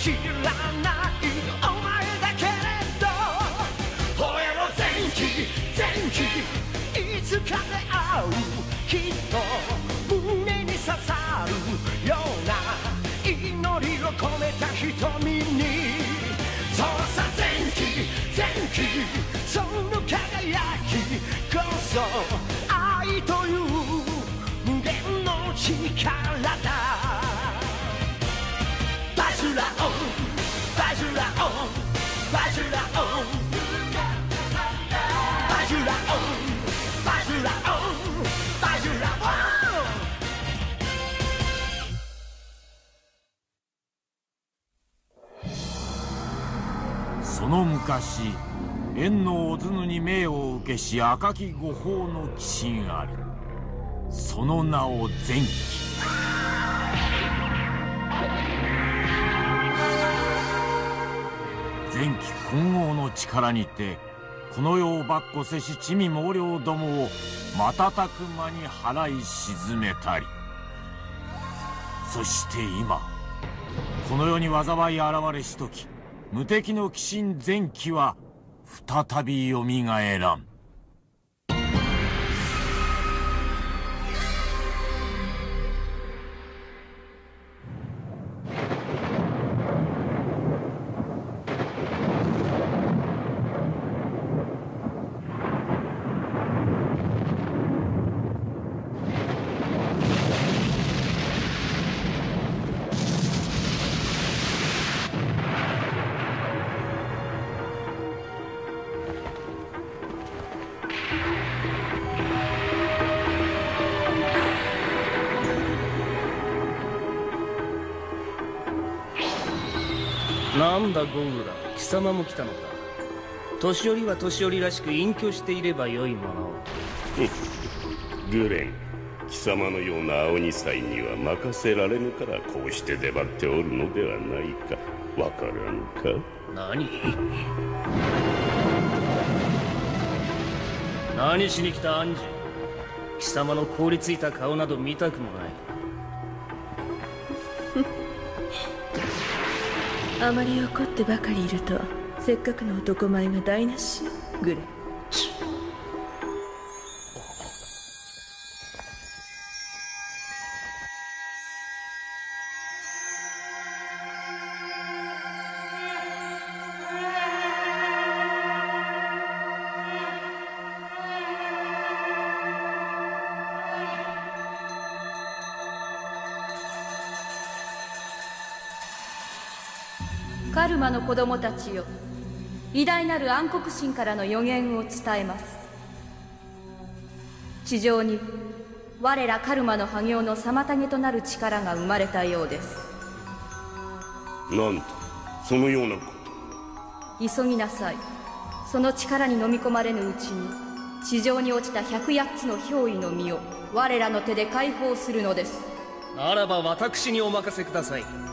知らないお前だけれど吠えろ前期前期いつかで会うきっと胸に刺さるような祈りを込めた瞳にそうさ前期前期その輝きこそ愛という無限の力だ。昔縁の小津に命を受けし赤き御法の鬼神あり。その名を前期。前期混合の力にてこの世をばっこせし地味猛量どもを瞬く間に払い沈めたり。そして今この世に災い現れし時無敵の鬼神前期は再び蘇らん。なんだゴールラ貴様も来たのか。年寄りは年寄りらしく隠居していればよいもの。グレン貴様のような青二歳には任せられぬからこうして出張っておるのではないか。わからぬか？何？何しに来たアンジ貴様の凍りついた顔など見たくもないあまり怒ってばかりいるとせっかくの男前が台無しグレカルマの子供たちよ。偉大なる暗黒神からの予言を伝えます。地上に我らカルマの破業の妨げとなる力が生まれたようです。なんとそのようなこ急ぎなさい。その力に飲み込まれぬうちに地上に落ちた108つの憑依の実を我らの手で解放するのです。ならば私にお任せください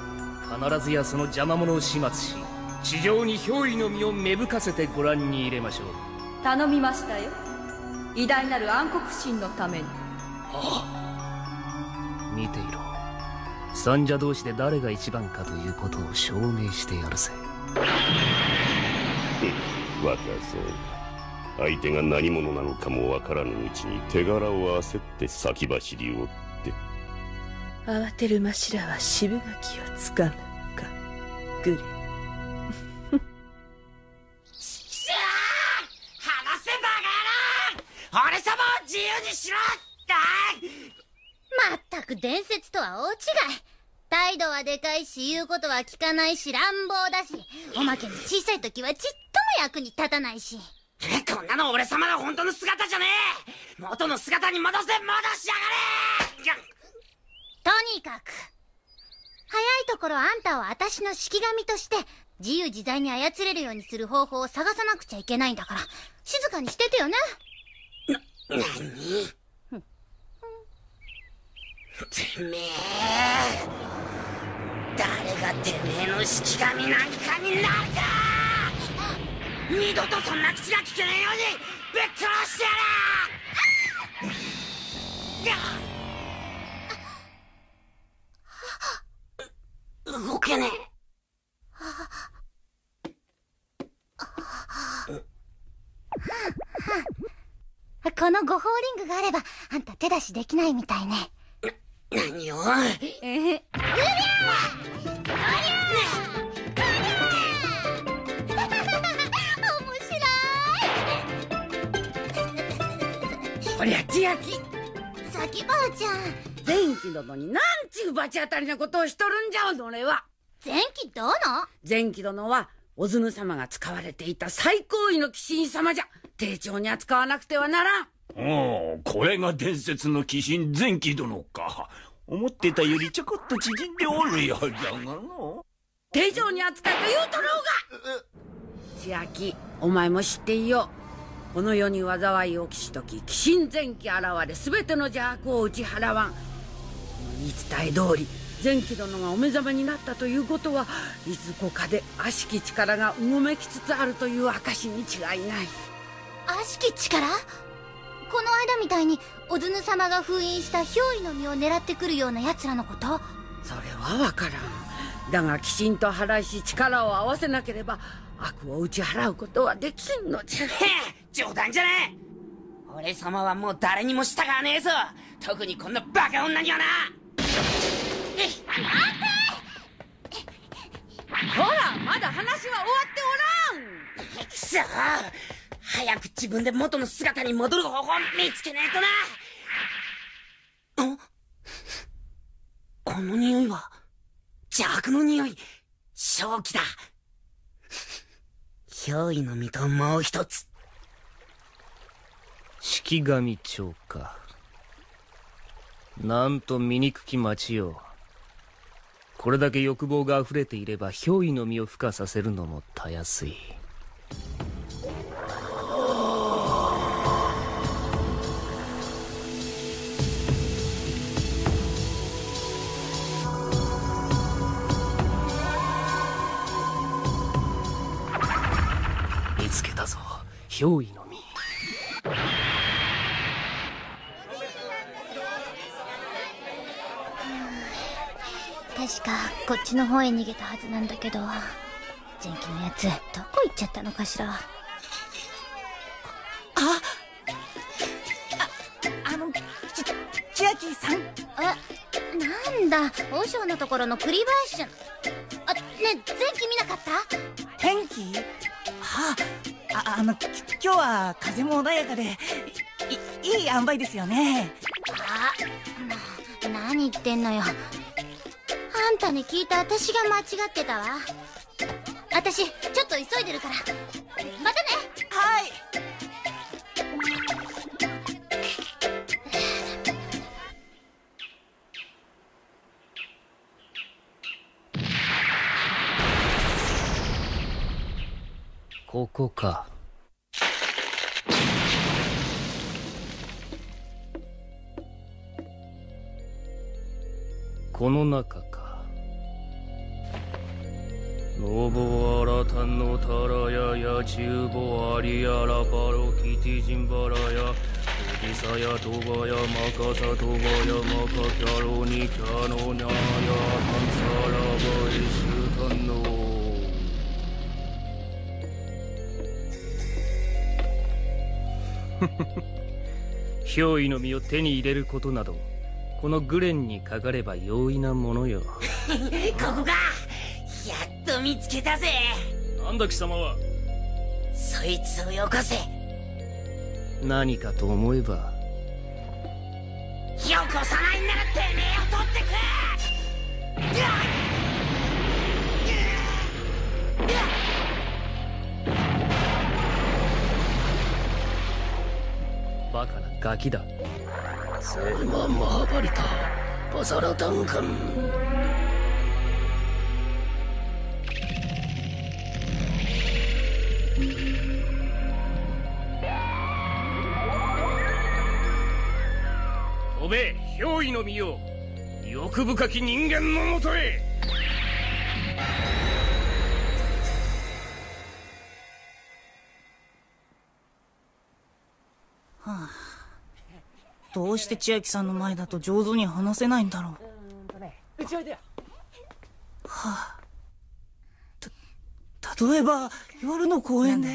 必ずやその邪魔者を始末し地上に憑依の実を芽吹かせてご覧に入れましょう。頼みましたよ。偉大なる暗黒神のために。見ていろ。三者同士で誰が一番かということを証明してやるぜ。と 若そう。相手が何者なのかもわからぬうちに手柄を焦って先走りをって慌てるマシラは渋柿をつかむか。グレンしゃー話せバカ野郎俺様を自由にしろまったく伝説とは大違い。態度はでかいし言うことは聞かないし乱暴だし。おまけに小さい時はちっとも役に立たないし。こんなの俺様の本当の姿じゃねえ。元の姿に戻せ戻しやがれとにかく早いところあんたを私の式神として自由自在に操れるようにする方法を探さなくちゃいけないんだから。静かにしててよね。な何てめえ誰がてめえの式神なんかになるか。二度とそんな口が聞けないようにぶっ殺してやる。動けねえ。この誤報リングがあればあんた手出しできないみたいねえ何をえこりゃ千秋さきばあちゃん前期殿になんちゅう罰当たりなことをしとるんじゃおれは。前期どの？前期殿はおずぬ様が使われていた最高位の騎士様じゃ。丁重に扱わなくてはならん。おおこれが伝説の騎士前期殿か。思ってたよりちょこっと縮んでおるようじゃがの。丁重に扱いと言うとろうが。千秋お前も知っていよう。この世に災いを期しとき鬼神前期現れ全ての邪悪を打ち払わん言い伝え通り前期殿がお目覚めになったということはいずこかで悪しき力がうごめきつつあるという証に違いない。悪しき力？この間みたいにおずぬ様が封印した憑依の実を狙ってくるような奴らのこと？それは分からん。だが鬼神と払いし力を合わせなければ悪を打ち払うことはできんのじゃ。へえ冗談じゃねえ。俺様はもう誰にも従わねえぞ。特にこんなバカ女にはなほらまだ話は終わっておらん。くそ早く自分で元の姿に戻る方法見つけねえとな。この匂いは邪悪の匂い。正気だ。憑依の実ともう一つ式神町か。なんと醜き町よ。これだけ欲望が溢れていれば憑依の実を孵化させるのもたやすい。見つけたぞ。憑依の実確かこっちの方へ逃げたはずなんだけど前期のやつどこ行っちゃったのかしら？あのち千秋さん？えなんだ和尚のところの栗林。じゃんあねえ前期見なかった？天気？はあああのき今日は風も穏やかでいいい塩梅ですよね。あな何言ってんのよ。あんたに聞いた私が間違ってたわ。私ちょっと急いでるから。またね。はい。ここか。この中かノボアラタンノタラヤヤチューボアリヤラパロキティジンバラヤ。オジサヤトバヤマカサトバヤマカキャロニキャノニャヤタンサラバイシュタンノ 憑依の実を手に入れることなどこのグレンにかかれば容易なものよ。ここか見つけたぜ。なんだ貴様は。そいつをよこせ。よ何かと思えば。こさないんならてめえを取ってくやっバカなガキだ。セーマ・マーバリタパサラダンカンべ憑依の身よ欲深き人間のもとへはあ、どうして千秋さんの前だと上手に話せないんだろう。うちおいでよ。はあ、た、例えば、夜の公園で。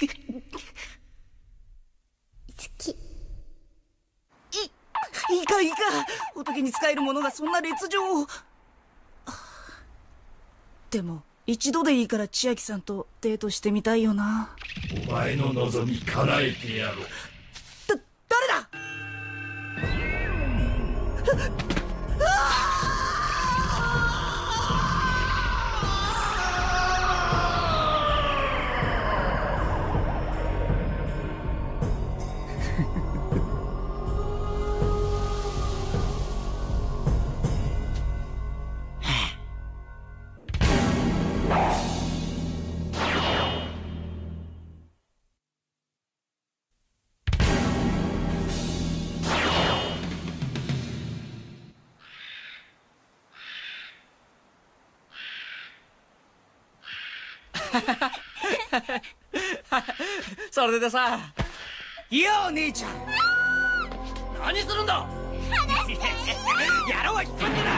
好き。い、いいかいいか仏に使えるものがそんな劣情を。でも、一度でいいから千秋さんとデートしてみたいよな。お前の望み叶えてやろう。だ、誰だ？それでさ。いやお姉ちゃん。何するんだ。やろうは引っ込んでな。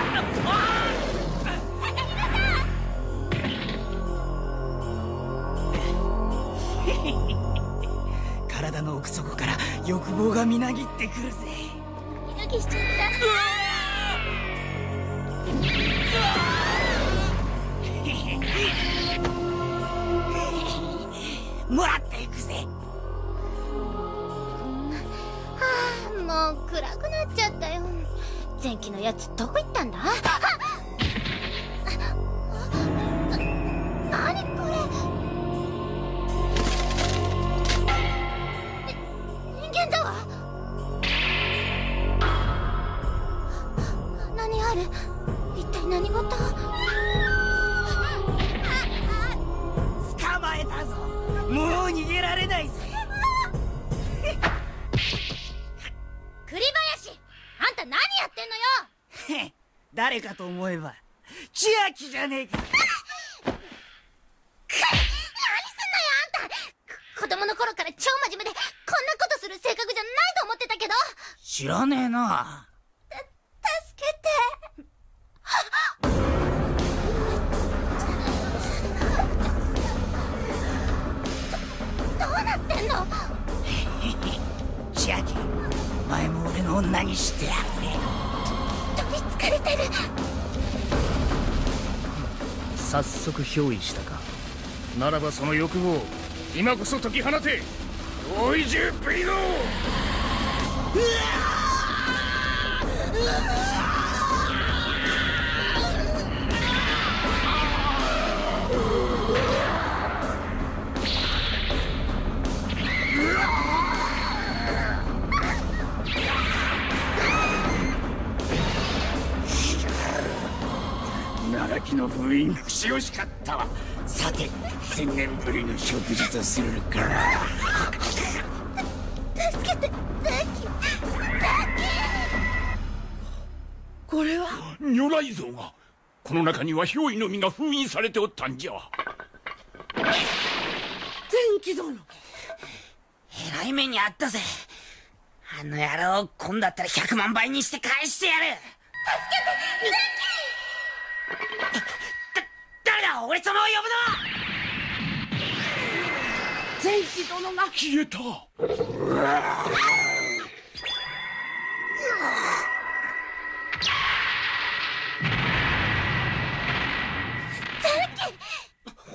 体の奥底から欲望がみなぎってくるぜ。ドキしちゃった。もらっていくぜ。はあ、もう暗くなっちゃったよ。前期のやつどこ行ったんだ？誰かと思えば千秋じゃねえか。何すんのよあんた。子供の頃から超真面目でこんなことする性格じゃないと思ってたけど。知らねえな。助けて。どどうなってんの？千秋お前も俺の女にしてやるかれてる。早速憑依したか。ならばその欲望今こそ解き放て。大移住ブリノ奈良木の封印口惜しかったわ。さて千年ぶりの食事とするから。助けてザキこれは？如来像がこの中には憑依の実が封印されておったんじゃ。天気殿。えらい目にあったぜ。あの野郎今度だったら100万倍にして返してやる。助けて俺様を呼ぶの前期殿が消えた。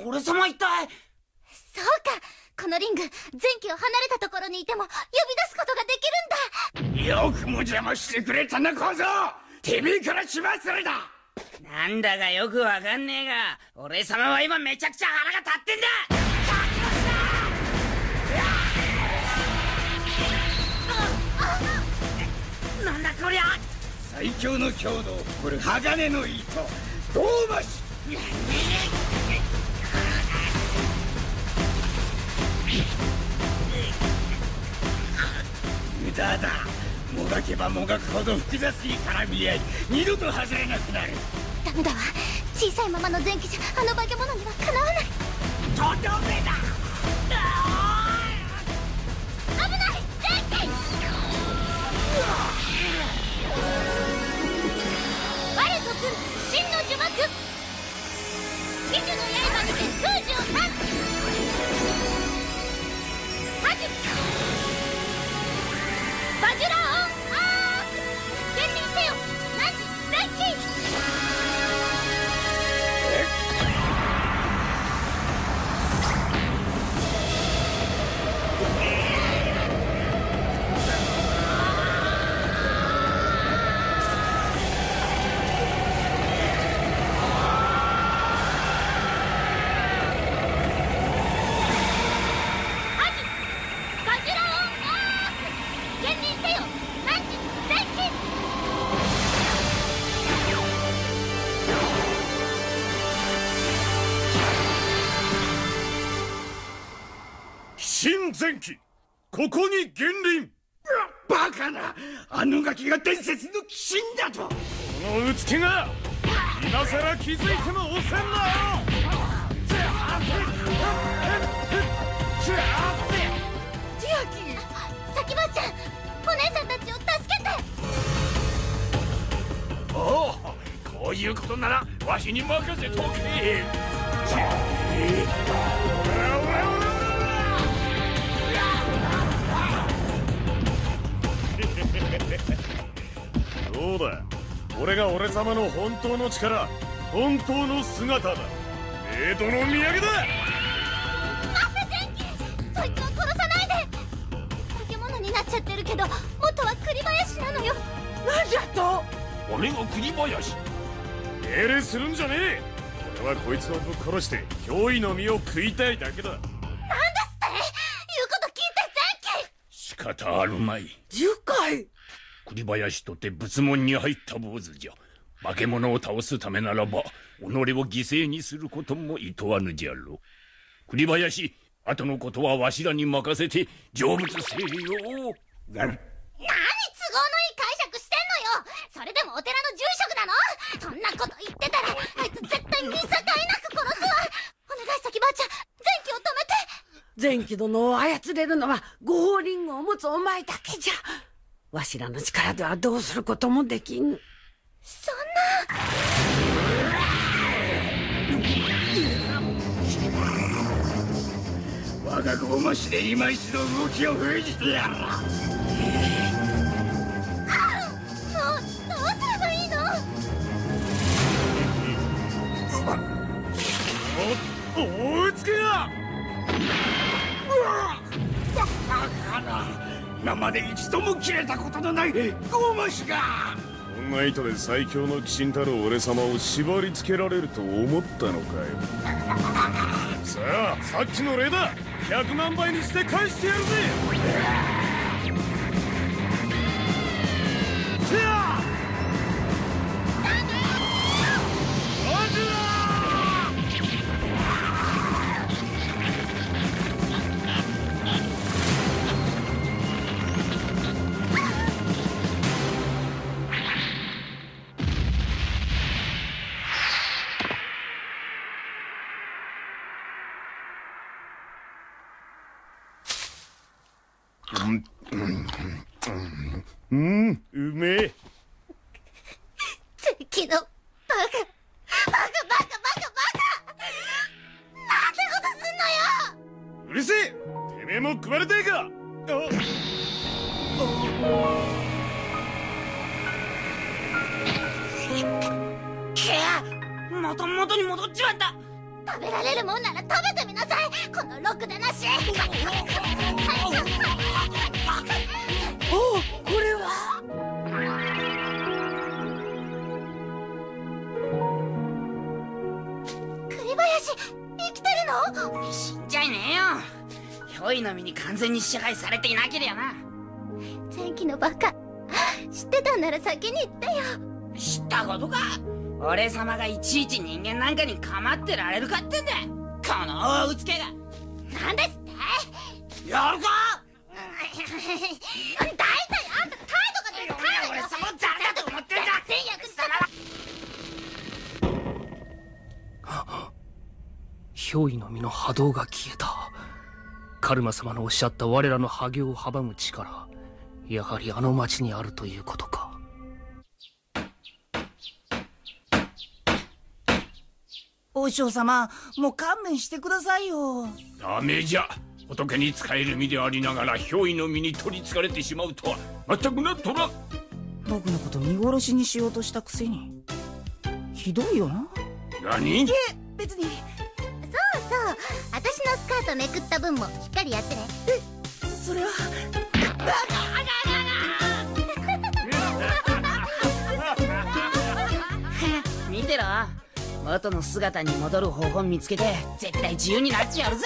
俺様一体！そうかこのリング前期を離れたところにいても呼び出すことができるんだ。よくも邪魔してくれたな小僧てめえから血祭りだなんだかよくわかんねえが俺様は今めちゃくちゃ腹が立ってんだ。なんだこりゃ。最強の強度を誇る鋼の糸。銅橋。無駄だ。もがけばもがくほど複雑に絡み合い二度と外れなくなる。ダメだ。わ小さい。ままの前期じゃあの化け物にはかなわない。とどめだ危ない。前期我族真の呪縛美女の刃にて空樹を断つハジバジュラオン新前期。ここに源輪。バカな。あのガキが伝説の鬼神だと。このうつけが今さら気づいても押せんなよ。千秋先ばあちゃん。お姉さんたちを助けて。おおこういうことならわしに任せとけそうだ。俺が俺様の本当の力本当の姿だ。冥土の土産だ。待って前期そいつを殺さないで。化け物になっちゃってるけど元は栗林なのよ。なんじゃと。俺が栗林？命令するんじゃねえ。俺はこいつをぶっ殺して脅威の実を食いたいだけだ。なんですって。言うこと聞いて前期仕方あるまい。10回栗林とて仏門に入った坊主じゃ。化け物を倒すためならば己を犠牲にすることもいとわぬじゃろ栗林後のことはわしらに任せて成仏せよ。何？都合のいい解釈してんのよ。それでもお寺の住職なの？そんなこと言ってたらあいつ絶対見境なく殺すわ。お願い先ばあちゃん前期を止めて。前期殿を操れるのは五法リングを持つお前だけじゃわしらの力ではどうすることもできん。そんな。我が子ましで今一度動きを封じてやる。生で一度も切れたことのないゴマシが。こんな糸で最強の鬼神たる俺様を縛り付けられると思ったのかよ。さあさっきの例だ。100万倍にして返してやるぜうん。うめえ前期のバカバカバカバカバカなん。てことすん。のようるせえてめえも食われてえかけや元々に戻っちまった食べられるもんなら食べてみなさい。このろくでなし。おおこれは？栗林生きてるの？死んじゃいねえよ。憑依の身に完全に支配されていなけりゃな。前期のバカ。知ってたんなら先に言ってよ。知ったことか？俺様がいちいち人間なんかに構ってられるかってんだ。この大うつけが。なんですって？やるか？大体あんた。態度が出る俺様誰だと思ってんだ全役者憑依の実の波動が消えた。カルマ様のおっしゃった我らの波行を阻む力。やはりあの町にあるということかお嬢様もう勘弁してくださいよ。ダメじゃ。仏に仕える身でありながら憑依の身に取りつかれてしまうとは全くなっとらん。僕のこと見殺しにしようとしたくせに。ひどいよな。何？いえ別に。そうそう。私のスカートめくった分もしっかりやってね。それは。見てろ元の姿に戻る方法見つけて絶対自由になってやるぜ。